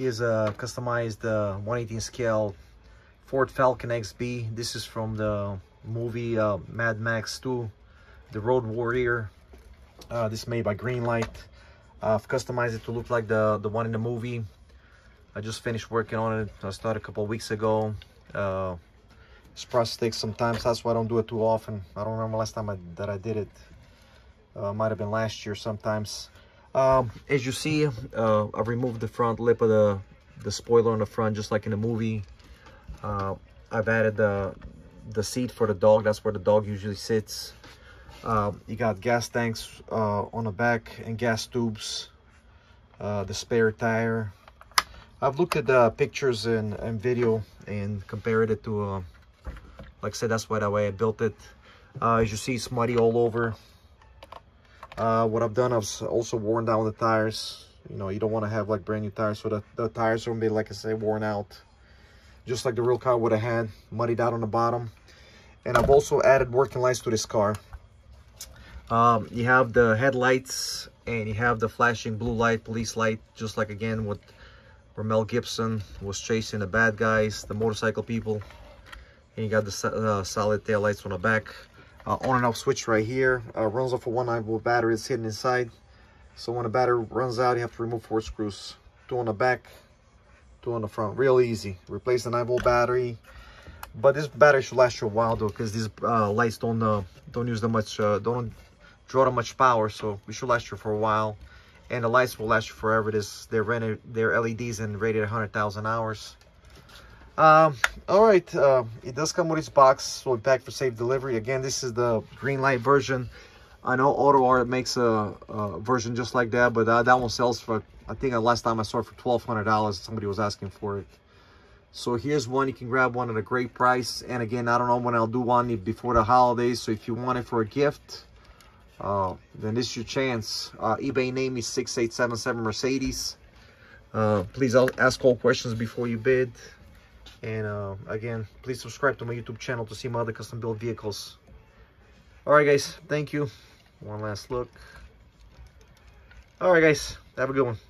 Here's a customized uh, 118 scale Ford Falcon XB. This is from the movie uh, Mad Max 2, The Road Warrior. Uh, this is made by Greenlight. I've customized it to look like the, the one in the movie. I just finished working on it. I started a couple weeks ago. Uh, this process takes some time, so that's why I don't do it too often. I don't remember last time I, that I did it. Uh, might have been last year sometimes. Um, as you see, uh, I've removed the front lip of the, the spoiler on the front, just like in the movie. Uh, I've added the, the seat for the dog. That's where the dog usually sits. Uh, you got gas tanks uh, on the back and gas tubes. Uh, the spare tire. I've looked at the pictures and, and video and compared it to, uh, like I said, that's why that way I built it. As you see, it's muddy all over. Uh, what I've done, I've also worn down the tires. You know, you don't want to have like brand new tires, so the, the tires gonna be, like I say, worn out. Just like the real car would have had, muddied out on the bottom. And I've also added working lights to this car. Um, you have the headlights and you have the flashing blue light, police light, just like again what Mel Gibson was chasing the bad guys, the motorcycle people. And you got the uh, solid tail lights on the back uh, on and off switch right here. Uh, runs off a one 9 volt battery that's hidden inside. So when the battery runs out, you have to remove four screws. Two on the back, two on the front. Real easy. Replace the 9 volt battery. But this battery should last you a while though, because these uh, lights don't uh, don't use that much, uh, don't draw that much power. So we should last you for a while. And the lights will last you forever. This they're rented, they're LEDs and rated 100,000 hours. Um, all right, uh, it does come with its box, so packed for safe delivery. Again, this is the Greenlight version. I know Auto Art makes a, a version just like that, but that, that one sells for, I think the last time I saw it for $1,200, somebody was asking for it. So here's one, you can grab one at a great price. And again, I don't know when I'll do one before the holidays, so if you want it for a gift, uh, then this is your chance. Uh, eBay name is 6877 Mercedes. Uh, please ask all questions before you bid. And uh, again, please subscribe to my YouTube channel to see my other custom built vehicles. Alright guys, thank you. One last look. Alright guys, have a good one.